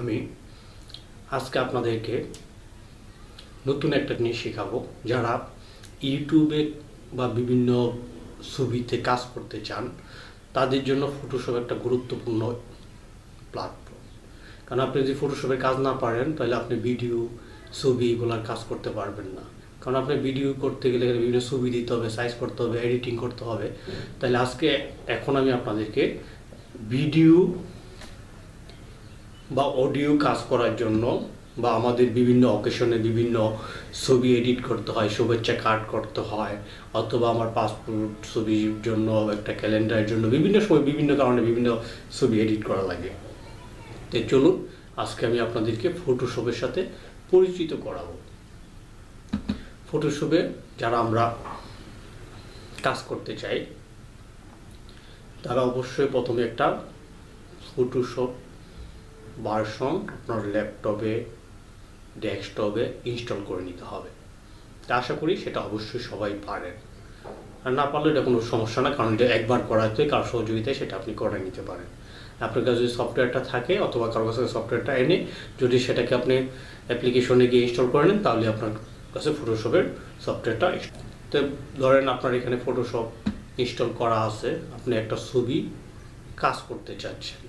আমি আজকে আপনাদেরকে নতুন একটা জিনিস শেখাবো। যারা ইউটিউবে বা বিভিন্ন ছবিতে কাজ করতে চান, তাদের জন্য ফটোশপ একটা গুরুত্বপূর্ণ প্ল্যাটফর্ম কারণ আপনি যদি ফটোশপে কাজ না পারেন, তাহলে আপনি ভিডিও ছবি এগুলার কাজ করতে পারবেন না। কারণ আপনি ভিডিও করতে গেলে বিভিন্ন ছবি দিতে হবে সাইজ করতে হবে এডিটিং করতে হবে। তাহলে আজকে, এখন আমি আপনাদেরকে ভিডিও বা অডিও কাজ করার জন্য বা আমাদের বিভিন্ন অকেশনে বিভিন্ন ছবি এডিট করতে হয়, শুভেচ্ছা কার্ড করতে হয়, অথবা আমার পাসপোর্ট ছবির জন্য একটা ক্যালেন্ডারের জন্য বিভিন্ন সময় বিভিন্ন কারণে বিভিন্ন ছবি এডিট করা লাগে। তো চলুন, আজকে আমি আপনাদেরকে ফটোশপের সাথে পরিচিত করাবো। ফটোশপে যারা আমরা কাজ করতে চাই, তারা অবশ্যই প্রথমে একটা ফটোশপ ভার্সন আপনার ল্যাপটপে ডেস্কটপে ইনস্টল করে নিতে হবে। তা আশা করি সেটা অবশ্যই সবাই পারেন আর না পারলে এটা কোনো সমস্যা না, কারণ এটা একবার করাতে কারও সহযোগিতায় সেটা আপনি করে নিতে পারেন। আপনার কাছে যদি সফটওয়্যারটা থাকে অথবা কারও কাছে সফটওয়্যারটা এনে যদি সেটাকে আপনি অ্যাপ্লিকেশনে গিয়ে ইনস্টল করে নেন, তাহলে আপনার কাছে ফটোশপের সফটওয়্যারটা তো ধরেন আপনার এখানে ফটোশপ ইনস্টল করা আছে, আপনি একটা ছবি কাজ করতে চাচ্ছেন।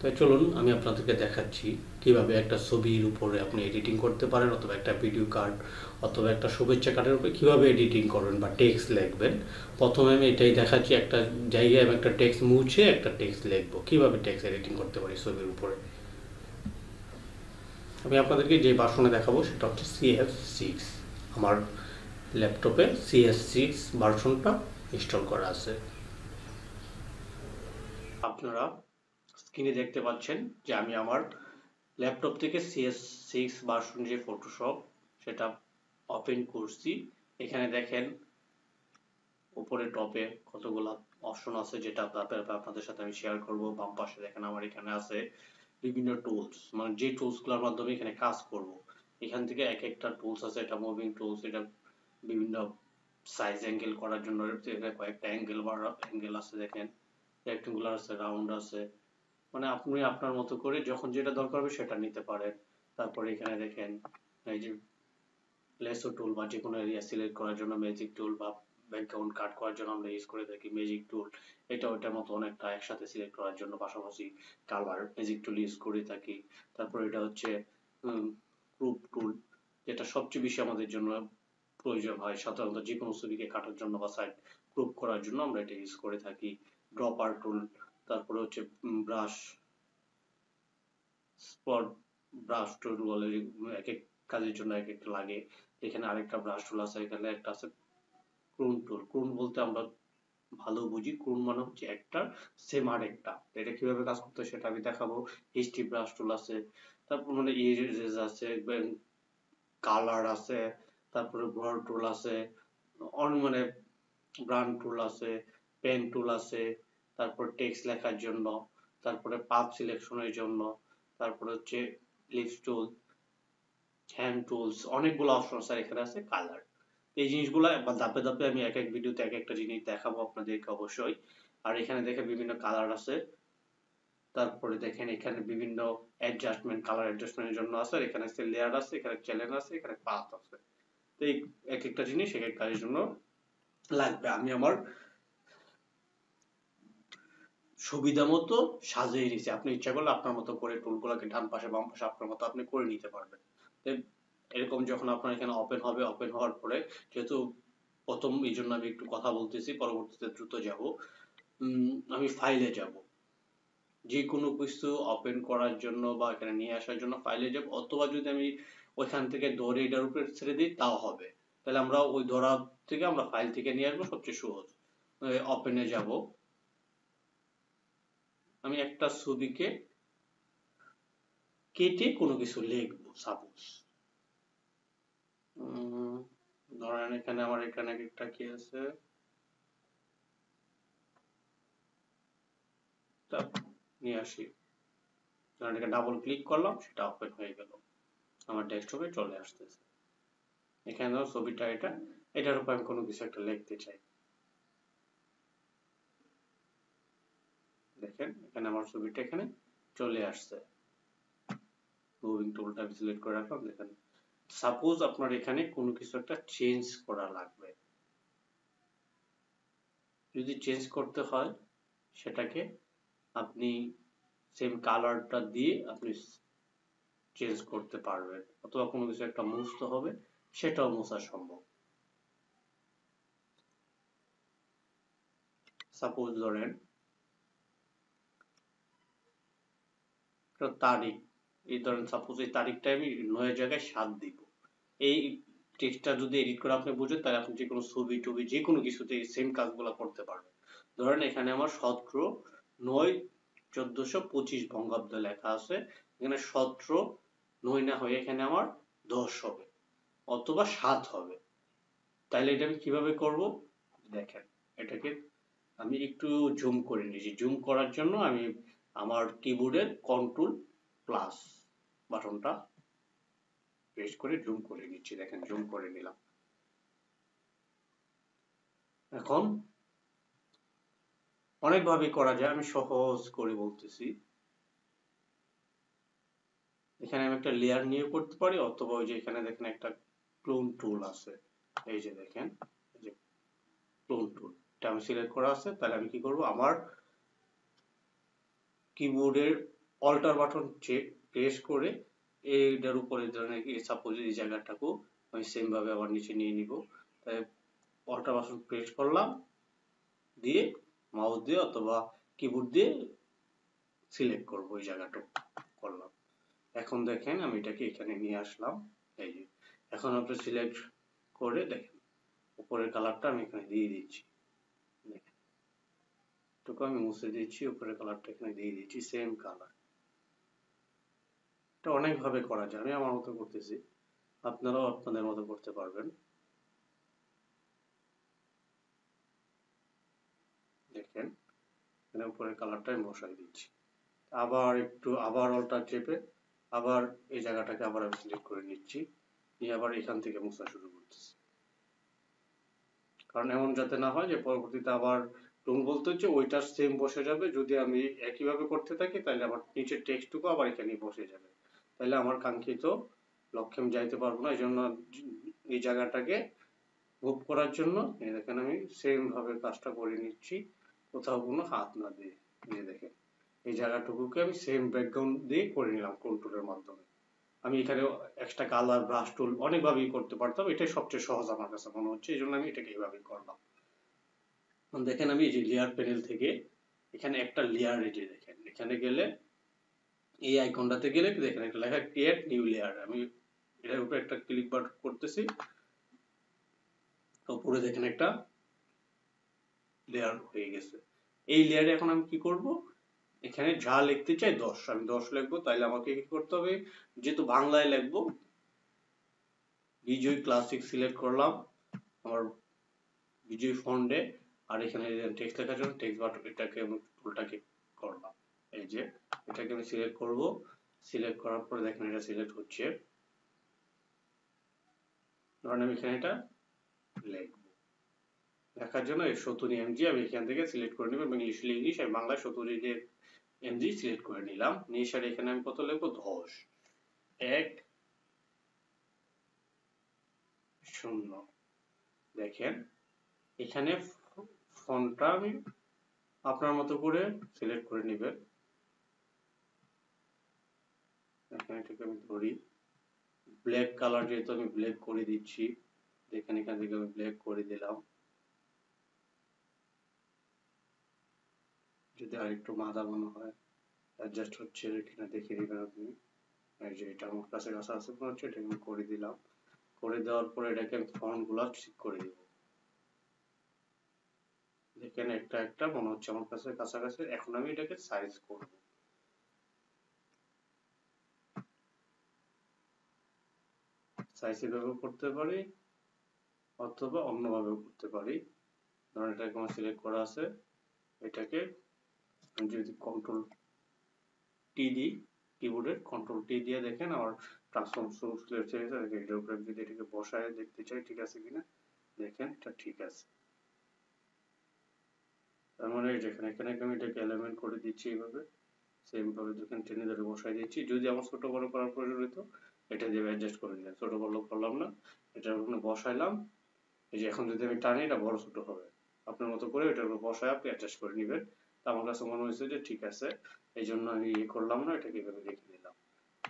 তাই চলুন, আমি আপনাদেরকে দেখাচ্ছি কীভাবে একটা ছবির উপরে আপনি এডিটিং করতে পারেন, অথবা একটা ভিডিও কার্ড অথবা একটা শুভেচ্ছা কার্ডের উপরে কীভাবে এডিটিং করবেন বা টেক্সট লিখবেন। প্রথমে আমি এটাই দেখাচ্ছি, একটা জায়গায় আমি একটা টেক্সট মুছে একটা টেক্সট লিখব। কীভাবে টেক্সট এডিটিং করতে পারি ছবির উপরে? আমি আপনাদেরকে যে বাসনে দেখাবো সেটা হচ্ছে সিএফ সিক্স আমার ল্যাপটপে সিএস সিক্স ভার্সনটা ইনস্টল করা আছে। আপনারা স্ক্রিনে দেখতে পাচ্ছেন যে আমি আমার ল্যাপটপ থেকে সিএস সিক্স ভার্সন যে ফটোশপ সেটা ওপেন করছি। এখানে দেখেন উপরে টপে কতগুলো অপশন আছে যেটা আপনাদের সাথে আমি শেয়ার করব। বাম পাশে দেখেন আমার এখানে আছে বিভিন্ন টুলস মানে যে টুলসগুলোর মাধ্যমে এখানে কাজ করব। এখান থেকে এক একটা টুলস আছে, এটা মুভিং টুলস এটা বিভিন্ন সাইজ অ্যাঙ্গেল করার জন্য কয়েকটা অ্যাঙ্গেল বা অ্যাঙ্গেল আছে দেখেন। রেক্টেঙ্গুলার আছে রাউন্ড আছে। মানে আপনি আপনার মতো করে যখন যেটা দরকার হবে সেটা নিতে পারেন। তারপরে এখানে দেখেন, এই যে লেসো টুল বা যে কোনো এরিয়া সিলেক্ট করার জন্য ম্যাজিক টুল বা ব্যাকগ্রাউন্ড কাট করার জন্য আমরা ইউজ করে থাকি ম্যাজিক টুল এটা ওইটার মতো অনেকটা একসাথে সিলেক্ট করার জন্য পাশাপাশি কালার ম্যাজিক টুল ইউজ করে থাকি। তারপর এটা হচ্ছে গ্রুপ টুল যেটা সবচেয়ে বেশি আমাদের জন্য প্রয়োজন হয়। সাধারণত যে কোনো ছবিকে কাটার জন্য বা সাইড গ্রুপ করার জন্য আমরা এটা ইউজ করে থাকি। ড্রপার টুল তারপরে হচ্ছে ব্রাশ স্পট ব্রাশ টুল বলে এক এক কাজের জন্য এক একটা লাগে। এখানে আরেকটা ব্রাশ টুল আছে, এখানে একটা আছে ক্রোন টুল ক্রোন বলতে আমরা ভালো বুঝি ক্রোন মানে হচ্ছে একটা সেম আর একটা। এটা কীভাবে কাজ করতে সেটা আমি দেখাবো। এইচটি ব্রাশ টুল আছে, তারপর মানে ইরেজ আছে কালার আছে, তারপরে ব্রড টুল আছে অন মানে ব্রান্ড টুল আছে পেন টুল আছে তারপর টেক্সট লেখার জন্য, তারপরে পাথ সিলেকশনের জন্য, তারপরে হচ্ছে লিপস টুল হ্যান্ড টুলস অনেকগুলো অপশন আছে এখানে আছে কালার এই জিনিসগুলো ধাপে ধাপে আমি এক এক ভিডিওতে এক একটা জিনিস দেখাবো আপনাদেরকে অবশ্যই। আর এখানে দেখেন বিভিন্ন কালার আছে। তারপরে দেখেন এখানে বিভিন্ন অ্যাডজাস্টমেন্ট কালার অ্যাডজাস্টমেন্টের জন্য আছে। আর এখানে আছে লেয়ার আছে, এখানে চ্যানেল আছে, এখানে পাথ আছে। তো এই এক একটা জিনিস এক এক কাজের জন্য লাগবে। আমি আমার সুবিধা মতো সাজিয়ে নিয়েছি। আপনি ইচ্ছা করলে আপনার মতো করে টুলগুলোকে ডান পাশে, বাম পাশে আপনার মতো আপনি করে নিতে পারবেন। এরকম যখন আপনার এখানে ওপেন হবে ওপেন হওয়ার পরে যেহেতু প্রথম এই জন্য আমি একটু কথা বলতেছি, পরবর্তীতে দ্রুত যাব। আমি ফাইলে যাব। যে কোনো কিছু ওপেন করার জন্য বা এখানে নিয়ে আসার জন্য ফাইলে যাব, অথবা যদি আমি ওইখান থেকে ধরে এটার উপরে ছেড়ে দিই, তাও হবে। তাহলে আমরা ওই ধরা থেকে আমরা ফাইল থেকে নিয়ে আসব, সবচেয়ে সহজ। ওপেনে যাব। আমি একটা ছবিকে কেটে কোনো কিছু লিখব সাপোজ ধরেন এখানে আমার এখানে একটা কি আছে? নিয়ে আসি। ধরেন এখানে ডাবল ক্লিক করলাম, সেটা ওপেন হয়ে গেল। আমার ডেস্কটপে চলে আসতেছে। এখানে ধরো ছবিটা এটা, এটার উপর আমি কোনো কিছু একটা লিখতে চাই। দেখেন, এখানে আমার ছবিটা এখানে চলে আসছে। মুভিং টুলটা সিলেক্ট করে রাখলাম, দেখেন। সাপোজ আপনার এখানে কোনো কিছু একটা চেঞ্জ করা লাগবে। যদি চেঞ্জ করতে হয়, সেটাকে আপনি সেম কালারটা দিয়ে আপনি চেঞ্জ করতে পারবেন, অথবা কোনো কিছু একটা মুছতে হবে, সেটাও মোছা সম্ভব। সাপোজ ধরেন তারিখ, এই ধরেন সাপোজ এই তারিখটা আমি নয় জায়গায় সাত দিব। এই টেক্সটটা যদি এডিট করে আপনি বুঝেন, তাহলে আপনি যে কোনো ছবি টবি যে কোনো কিছুতে সেম কাজগুলো করতে পারবেন। ধরেন এখানে আমার সতেরো নয় চোদ্দশো পঁচিশ বঙ্গাব্দ লেখা আছে। এখানে সতেরো নয় না হয়ে, এখানে আমার দশ হবে অথবা সাত হবে। তাহলে এটা আমি কীভাবে করব? দেখেন, এটাকে আমি একটু জুম করে নিয়েছি। জুম করার জন্য আমি আমার কিবোর্ডের কন্ট্রোল প্লাস বাটনটা প্রেস করে জুম করে নিচ্ছি। দেখেন জুম করে নিলাম। এখন অনেকভাবে করা যায়, আমি সহজ করে বলতেছি। এখানে আমি একটা লেয়ার নিয়ে করতে পারি, অথবা ওই যে এখানে দেখেন একটা ক্লোন টুল আছে। এই যে দেখেন ক্লোন টুল এটা আমি সিলেক্ট করা আছে, তাহলে আমি কি করব? আমার কিবোর্ডের অল্টার বাটন প্রেস করে এইটার উপরে ধরেন সাপোজ এই জায়গাটাকেও আমি সেম ভাবে আবার নিচে নিয়ে নিব। তাই অল্টার বাটন প্রেস করলাম, দিয়ে মাউস দিয়ে অথবা কিবোর্ড দিয়ে সিলেক্ট করব ওই জায়গাটা করলাম। এখন দেখেন আমি এটাকে এখানে নিয়ে আসলাম, এই যে। এখন আপনি সিলেক্ট করে দেখেন, উপরের কালারটা আমি এখানে দিয়ে দিচ্ছি। এটুকু আমি মুছে দিচ্ছি উপরের কালারটা এখানে দিয়ে দিচ্ছি সেম কালার এটা অনেকভাবে করা যায়, আমি আমার মতো করতেছি। আপনারাও আপনাদের মতো করতে পারবেন। দেখেন, এখানে উপরের কালারটা আমি বসাই দিচ্ছি। আবার একটু, আবার অল্টার চেপে, আবার এই জায়গাটাকে আবার আমি সিলেক্ট করে নিচ্ছি। নিয়ে আবার এখান থেকে মোছা শুরু করতেছি। কারণ এমন যাতে না হয় যে পরবর্তীতে আবার রুম বলতে হচ্ছে ওইটার সেম বসে যাবে। যদি আমি একইভাবে করতে থাকি, তাহলে আমার নিচের টেক্সটটুকু আবার এখানে বসে যাবে। তাহলে আমার কাঙ্ক্ষিত লক্ষ্যে আমি যাইতে পারব না। এই জন্য এই জায়গাটাকে মুভ করার জন্য দেখেন আমি সেম ভাবে কাজটা করে নিচ্ছি। কোথাও কোনো হাত না দিয়ে দিয়ে দেখেন। এই জায়গাটুকুকে আমি সেম ব্যাকগ্রাউন্ড দিয়ে করে নিলাম কন্ট্রোলের মাধ্যমে। আমি এখানে এক্সট্রা কালার ব্রাশ টুল অনেকভাবেই করতে পারতাম। এটাই সবচেয়ে সহজ আমার কাছে মনে হচ্ছে। এই জন্য আমি এটাকে এইভাবেই করলাম। দেখেন আমি যে লেয়ার প্যানেল থেকে এখানে একটা লেয়ার এই যে দেখেন, এখানে গেলে এই আইকনটাতে গেলে দেখেন, একটা লেখা ক্রিয়েট নিউ লেয়ার আমি এটার উপরে একটা ক্লিক বাট করতেছি উপরে দেখেন একটা লেয়ার হয়ে গেছে। এই লেয়ারে এখন আমি কি করব? এখানে যা লিখতে চাই দশ, আমি দশ লিখব তাহলে আমাকে কি করতে হবে? যেহেতু বাংলায় লিখব, বিজয় ক্লাসিক সিলেক্ট করলাম, আমার বিজয় ফন্ডে আর এখানে টেক্সট লেখার জন্য টেক্সট বাটন এটাকে আমি টুলটাকে করলাম। এই যে এটাকে আমি সিলেক্ট করব। সিলেক্ট করার পরে দেখেন এটা সিলেক্ট হচ্ছে। ধরেন আমি এখানে এটা লিখব। লেখার জন্য এই সতুরি এমজি আমি এখান থেকে সিলেক্ট করে নেব ইংলিশ ইংলিশ আমি বাংলায় সতুরি যে এমজি সিলেক্ট করে নিলাম। নিয়ে এখানে আমি কত লিখব? দশ। এক, শূন্য। দেখেন, এখানে ফন্টটা আমি আপনার মতো করে সিলেক্ট করে নেবেন। এখানে এটাকে আমি ধরি। ব্ল্যাক কালার যেহেতু আমি ব্ল্যাক করে দিচ্ছি দেখেন এখান থেকে আমি ব্ল্যাক করে দিলাম। যদি আর একটু মাদা মনে হয় অ্যাডজাস্ট হচ্ছে কিনা দেখে দিবেন আপনি। এই যে এটা আমার কাছে কাছে আছে মনে হচ্ছে, এটা আমি করে দিলাম। করে দেওয়ার পরে এটাকে আমি ফন্টগুলা ঠিক করে দিব। দেখেন একটা একটা মনে হচ্ছে আমার কাছে কাছাকাছি। এখন আমি এটাকে সাইজ করব। সাইজ এভাবে করতে পারি অথবা অন্যভাবে করতে পারি। ধরুন এটাকে আমার সিলেক্ট করা আছে। এটাকে আমি যদি কন্ট্রোল টি দিই কিবোর্ডের কন্ট্রোল টি দিয়ে দেখেন আমার ট্রান্সফর্ম সোর্স আছে। এটার উপরে যদি এটাকে বসায় দেখতে চাই ঠিক আছে কিনা, দেখেন এটা ঠিক আছে। তার মানে যেখানে এখানে আমি এটাকে এলিমেন্ট করে দিচ্ছি এইভাবে সেম ভাবে দেখেন টেনে ধরে বসাই দিচ্ছি। যদি আমার ছোট বড় করার প্রয়োজন হতো এটা দিয়ে অ্যাডজাস্ট করে নিলাম। ছোট বড় করলাম না, এটা ওখানে বসাইলাম। এই যে এখন যদি আমি টানি, এটা বড় ছোট হবে। আপনার মতো করে এটার উপর বসায় আপনি অ্যাডজাস্ট করে নেবেন। তা আমার কাছে মনে হয়েছে যে ঠিক আছে এই জন্য আমি ইয়ে করলাম না, এটাকে এভাবে রেখে দিলাম।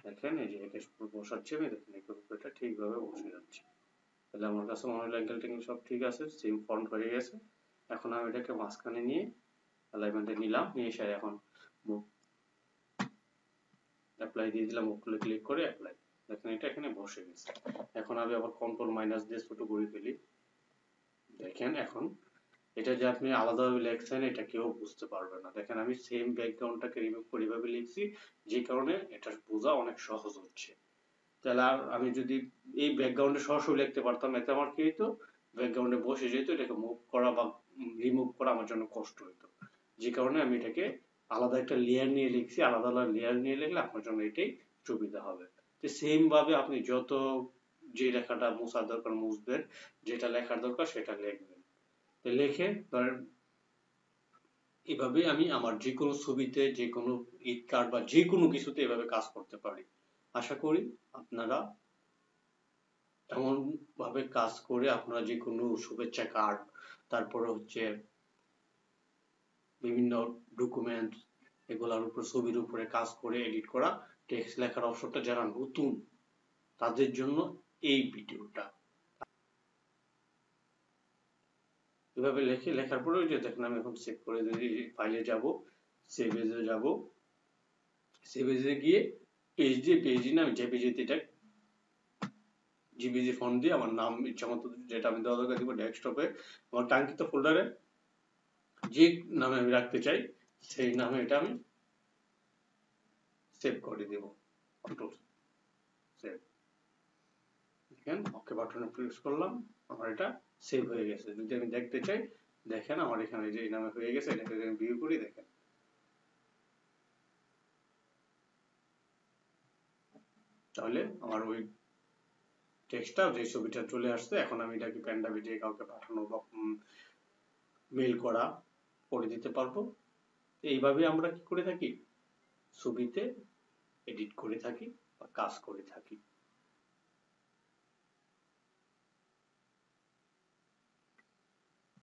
দেখেন, এই যে একে বসাচ্ছি আমি, দেখেন উপর এটা ঠিকভাবে বসে যাচ্ছে। তাহলে আমার কাছে মনে হলো অ্যাঙ্গেল সব ঠিক আছে সেম ফন্ট হয়ে গেছে। এখন আমি এটাকে মাঝখানে নিয়ে অ্যালাইনমেন্টে নিলাম, নিয়ে এসে এখন অ্যাপ্লাই দিয়ে দিলাম খুলে ক্লিক করে অ্যাপ্লাই দেখেন এটা এখানে বসে গেছে। এখন আমি আবার কন্ট্রোল মাইনাস দিয়ে ছোট করে ফেলি। দেখেন এখন এটা যে আপনি আলাদাভাবে লিখছেন, এটা কেউ বুঝতে পারবে না। দেখেন আমি সেম ব্যাকগ্রাউন্ডটাকে রিমুভ করে এভাবে লিখছি, যে কারণে এটা বোঝা অনেক সহজ হচ্ছে। তাহলে আর আমি যদি এই ব্যাকগ্রাউন্ডে সরাসরি লিখতে পারতাম, এতে আমার কি হতো ব্যাকগ্রাউন্ডে বসে যেত এটাকে মুভ করা বা রিমুভ করা আমার জন্য কষ্ট হতো যে কারণে আমি এটাকে আলাদা একটা লেয়ার নিয়ে লিখছি, আলাদা আলাদা লেয়ার নিয়ে লিখলে আপনার জন্য এটাই সুবিধা হবে। তো সেম ভাবে আপনি যত যে লেখাটা মুছার দরকার মুছবেন, যেটা লেখার দরকার সেটা লিখবেন। তো লিখে ধরেন এভাবে আমি আমার যে কোনো ছবিতে যে কোনো ঈদ কার্ড বা যে কোনো কিছুতে এভাবে কাজ করতে পারি। আশা করি আপনারা এমন ভাবে কাজ করে আপনারা যে কোনো শুভেচ্ছা কার্ড তারপরে হচ্ছে বিভিন্ন ডকুমেন্ট এগুলোর উপর, ছবির উপরে কাজ করে এডিট করা টেক্সট লেখার অপশনটা যারা নতুন, তাদের জন্য এই ভিডিওটা এভাবে লিখে, লেখার পরে যে দেখেন আমি এখন সেভ করে দিই ফাইলে যাব সেভ এজে যাব সেভ এজে গিয়ে পেজ দিয়ে পেজ দিয়ে আমি যে পেজে এটা জিবিজি ফোন দিয়ে আমার নাম ইচ্ছা মতো যেটা আমি দেওয়া দরকার দিব ডেস্কটপে আমার কাঙ্ক্ষিত ফোল্ডারে যে নামে আমি রাখতে চাই, সেই নামে এটা আমি সেভ করে দেব। কন্ট্রোল সেভ দেখেন ওকে বাটনে প্রেস করলাম, আমার এটা সেভ হয়ে গেছে। যদি আমি দেখতে চাই, দেখেন আমার এখানে যে নামে হয়ে গেছে, এটাকে আমি ভিউ করি, দেখেন। তাহলে আমার ওই টেক্সটটা যে ছবিটা চলে আসছে, এখন আমি এটাকে প্যান্ডা দিয়ে কাউকে পাঠানো বা মেল করা, করে দিতে পারব। এইভাবে আমরা কি করে থাকি? ছবিতে এডিট করে থাকি বা কাজ করে থাকি।